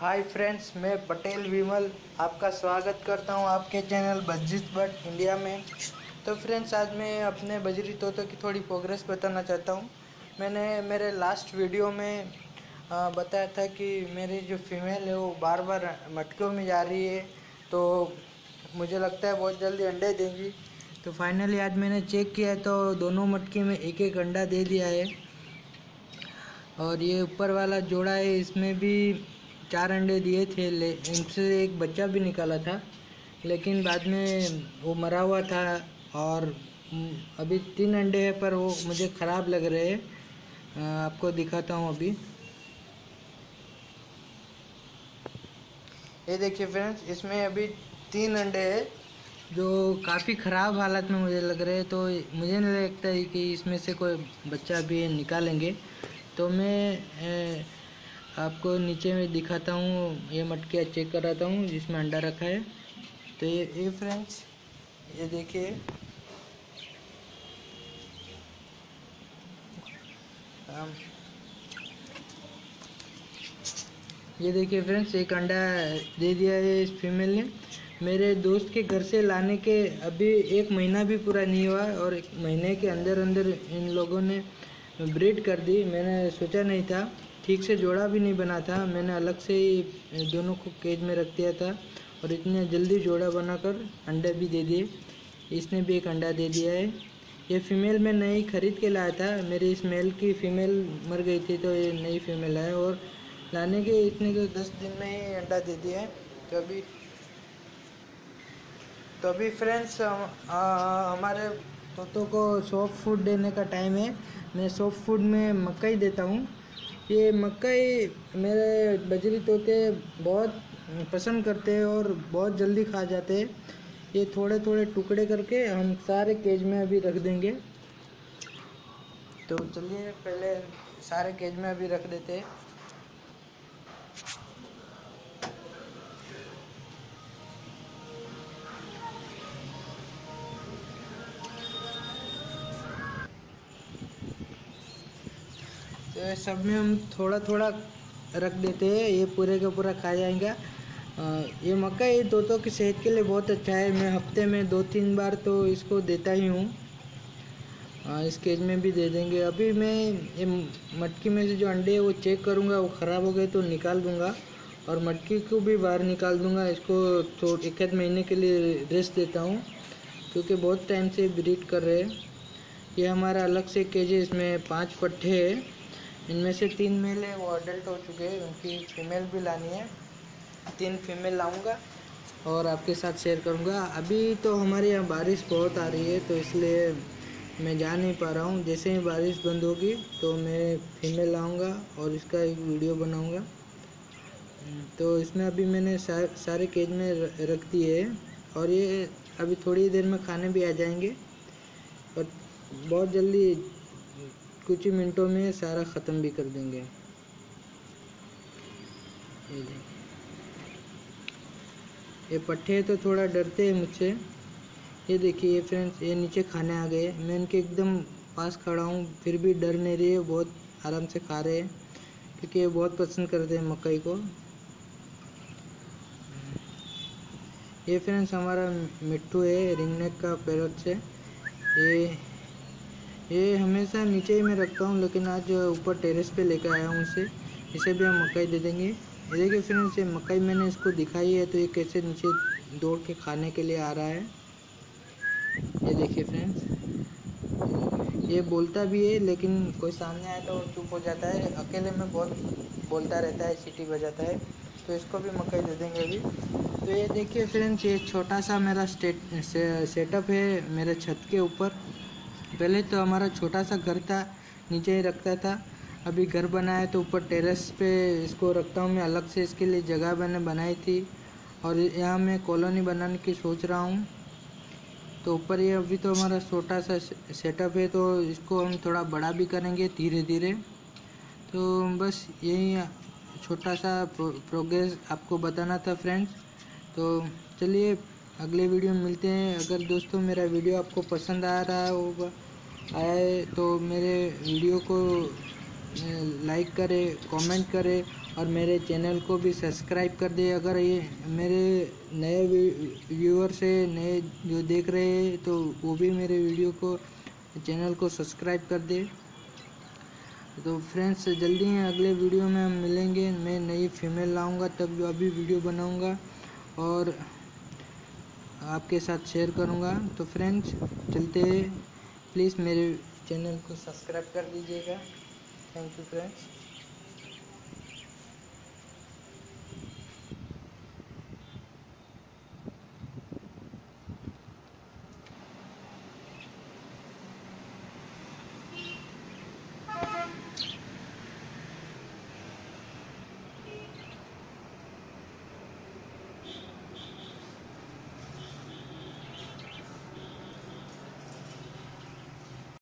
Hi friends मैं पटेल विमल आपका स्वागत करता हूँ आपके चैनल बज्जित भट्ट इंडिया में। तो फ्रेंड्स आज मैं अपने बजरी तोतों की थोड़ी प्रोग्रेस बताना चाहता हूँ। मैंने मेरे लास्ट वीडियो में बताया था कि मेरी जो फीमेल है वो बार बार मटकों में जा रही है। तो मुझे लगता है बहुत जल्दी अंडे देंगी। तो फाइनली आज मैंने चेक किया तो दोनों मटके में एक एक अंडा दे दिया है। और ये ऊपर वाला जोड़ा है, इसमें भी चार अंडे दिए थे, ले, इनसे एक बच्चा भी निकाला था, लेकिन बाद में वो मरा हुआ था और अभी तीन अंडे हैं, पर वो मुझे ख़राब लग रहे हैं। आपको दिखाता हूँ अभी। ये देखिए फ्रेंड्स, इसमें अभी तीन अंडे हैं, जो काफ़ी ख़राब हालत में मुझे लग रहे हैं। तो मुझे नहीं लगता है कि इसमें से कोई बच्चा भी निकालेंगे। तो मैं आपको नीचे में दिखाता हूँ, ये मटके चेक कराता हूँ, जिसमें अंडा रखा है। तो ये ये फ्रेंड्स ये देखिए। ये देखिए फ्रेंड्स एक अंडा दे दिया है इस फीमेल ने। मेरे दोस्त के घर से लाने के अभी एक महीना भी पूरा नहीं हुआ और एक महीने के अंदर अंदर इन लोगों ने ब्रीड कर दी। मैंने सोचा नहीं था। ठीक से जोड़ा भी नहीं बना था। मैंने अलग से ही दोनों को केज में रख दिया था और इतने जल्दी जोड़ा बनाकर अंडे भी दे दिए। इसने भी एक अंडा दे दिया है। ये फीमेल मैं नई खरीद के लाया था। मेरी इस मेल की फ़ीमेल मर गई थी तो ये नई फीमेल है और लाने के इतने के दस दिन में ही अंडा दे दिया है। तो अभी तो अभी फ्रेंड्स हमारे तोतों को सॉफ्ट फ़ूड देने का टाइम है। मैं सॉफ्ट फ़ूड में मकई देता हूँ। ये मकई मेरे बजरी तोते बहुत पसंद करते हैं और बहुत जल्दी खा जाते हैं। ये थोड़े थोड़े टुकड़े करके हम सारे केज में अभी रख देंगे। तो चलिए पहले सारे केज में अभी रख देते हैं। तो सब में हम थोड़ा थोड़ा रख देते हैं। ये पूरे का पूरा खा जाएगा। ये मक्का, ये तोतों की सेहत के लिए बहुत अच्छा है। मैं हफ़्ते में दो तीन बार तो इसको देता ही हूँ। इस केज में भी दे देंगे। अभी मैं ये मटकी में से जो अंडे है वो चेक करूँगा, वो ख़राब हो गए तो निकाल दूँगा। और मटकी को भी बाहर निकाल दूँगा। इसको तो एक आध महीने के लिए रेस्ट देता हूँ। क्योंकि बहुत टाइम से ब्रीड कर रहे हैं। ये हमारा अलग से केज है। इसमें पाँच पट्टे हैं। इनमें से तीन मेल है वो अडल्ट हो चुके हैं उनकी फीमेल भी लानी है। तीन फीमेल लाऊँगा और आपके साथ शेयर करूँगा। अभी तो हमारे यहाँ बारिश बहुत आ रही है तो इसलिए मैं जा नहीं पा रहा हूँ। जैसे ही बारिश बंद होगी तो मैं फीमेल लाऊँगा और इसका एक वीडियो बनाऊँगा। तो इसमें अभी मैंने सा, सारे केज में रख दिए है और ये अभी थोड़ी देर में खाने भी आ जाएँगे और बहुत जल्दी कुछ ही मिनटों में सारा ख़त्म भी कर देंगे। ये पट्टे तो थोड़ा डरते हैं मुझसे। ये देखिए ये फ्रेंड्स ये नीचे खाने आ गए। मैं इनके एकदम पास खड़ा हूँ, फिर भी डर नहीं रही है बहुत आराम से खा रहे हैं। क्योंकि ये बहुत पसंद करते हैं मकई को। ये फ्रेंड्स हमारा मिट्टू है, रिंगनेक का पैरट से। ये ये हमेशा नीचे ही मैं रखता हूँ, लेकिन आज ऊपर टेरेस पे लेकर आया हूँ उसे इसे भी हम मकई दे देंगे। ये देखिए फ्रेंड्स ये मकई मैंने इसको दिखाई है तो ये कैसे नीचे दौड़ के खाने के लिए आ रहा है। ये देखिए फ्रेंड्स ये बोलता भी है, लेकिन कोई सामने आए तो चुप हो जाता है। अकेले में बहुत बोलता रहता है सीटी बजाता है। तो इसको भी मकई दे देंगे अभी। तो ये देखिए फ्रेंड्स ये छोटा सा मेरा स्टेट सेटअप है मेरे छत के ऊपर। पहले तो हमारा छोटा सा घर था नीचे ही रखता था। अभी घर बनाया तो ऊपर टेरेस पे इसको रखता हूँ मैं अलग से इसके लिए जगह मैंने बनाई थी। और यहाँ मैं कॉलोनी बनाने की सोच रहा हूँ। तो ऊपर ये अभी तो हमारा छोटा सा सेटअप है तो इसको हम थोड़ा बड़ा भी करेंगे धीरे धीरे तो बस यही छोटा सा प्रो, प्रोग्रेस आपको बताना था फ्रेंड्स तो चलिए अगले वीडियो में मिलते हैं। अगर दोस्तों मेरा वीडियो आपको पसंद आ रहा होगा आए तो मेरे वीडियो को लाइक करें कमेंट करें और मेरे चैनल को भी सब्सक्राइब कर दे। अगर ये मेरे नए व्यूअर्स है नए जो देख रहे हैं तो वो भी मेरे वीडियो को चैनल को सब्सक्राइब कर दे। तो फ्रेंड्स जल्दी हैं, अगले वीडियो में हम मिलेंगे। मैं नई फीमेल लाऊँगा, तब जो अभी वीडियो बनाऊँगा और आपके साथ शेयर करूँगा। तो फ्रेंड्स चलते प्लीज़ मेरे चैनल को सब्सक्राइब कर दीजिएगा। Thank you friends